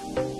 Bye.